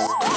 Rose.